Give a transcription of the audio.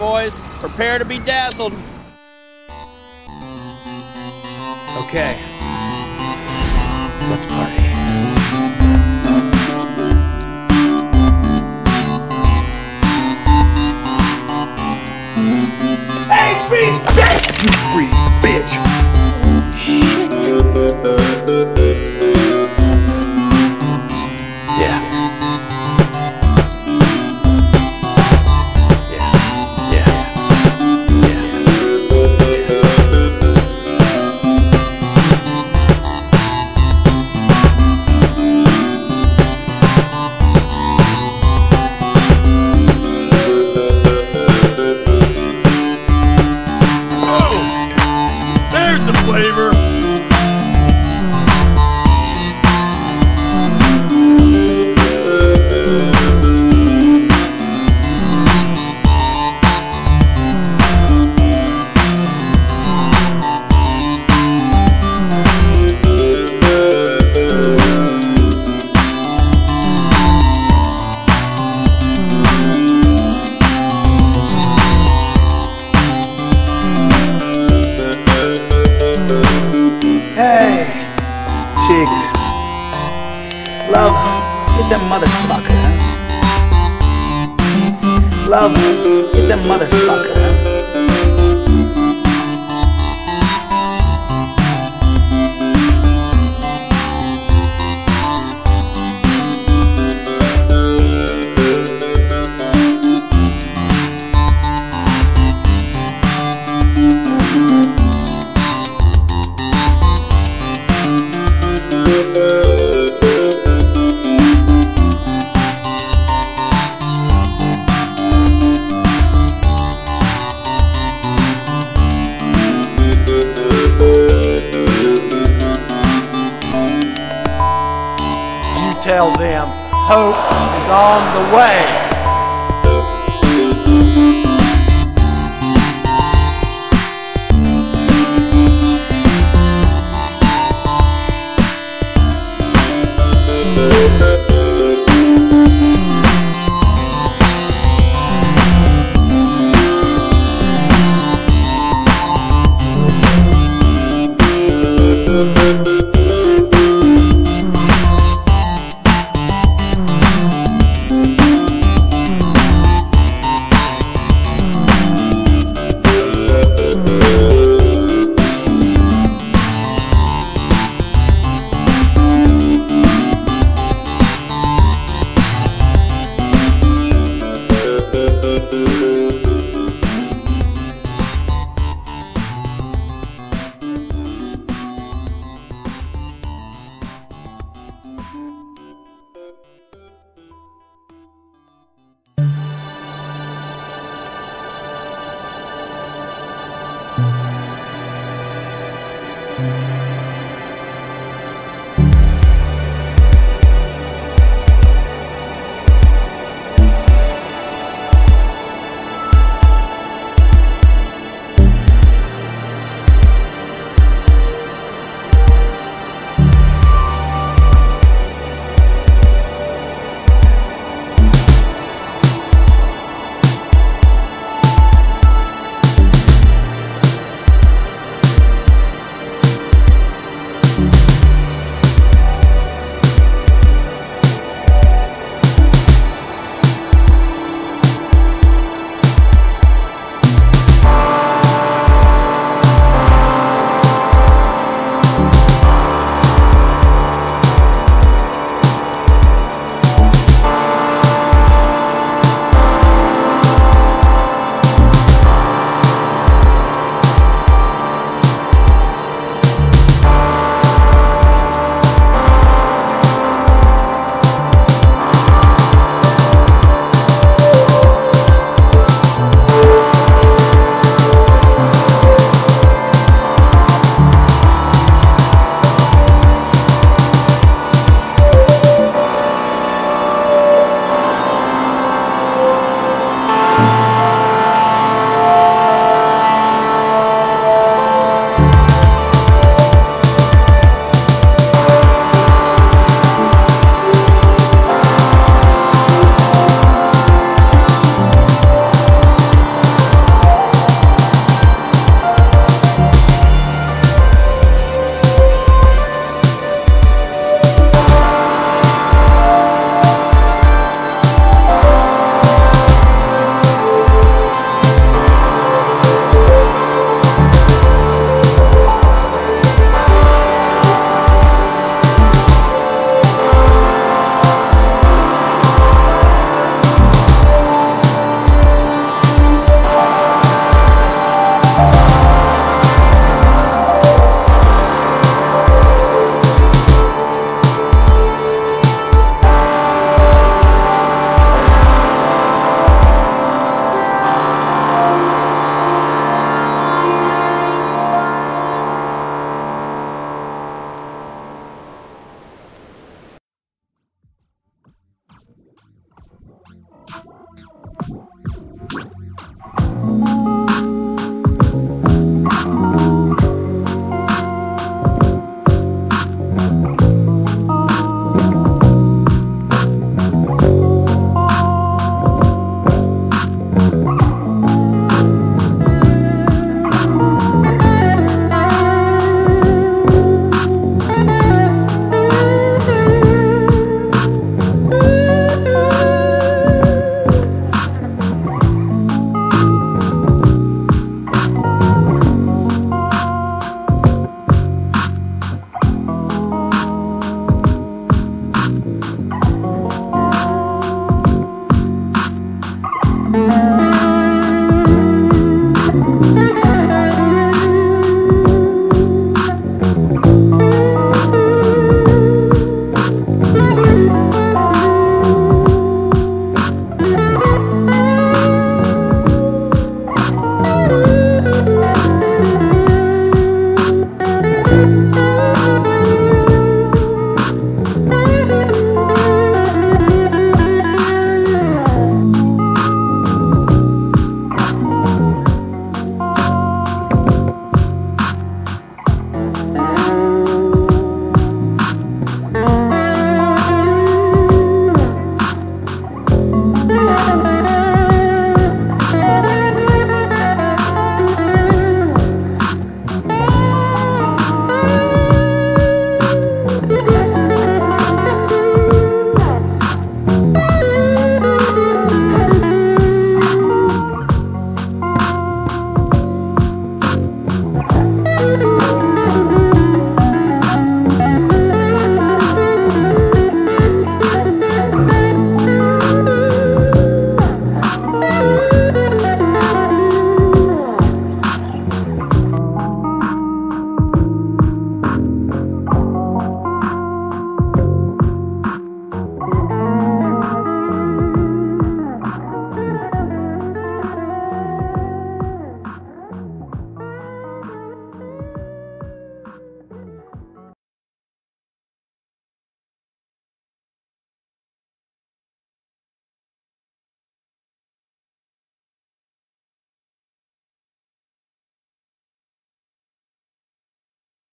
Boys, prepare to be dazzled. Okay. Let's party. Hey, free bitch! You free bitch!